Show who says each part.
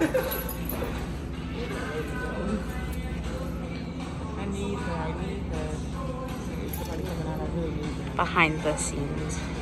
Speaker 1: I need her.
Speaker 2: Behind the scenes.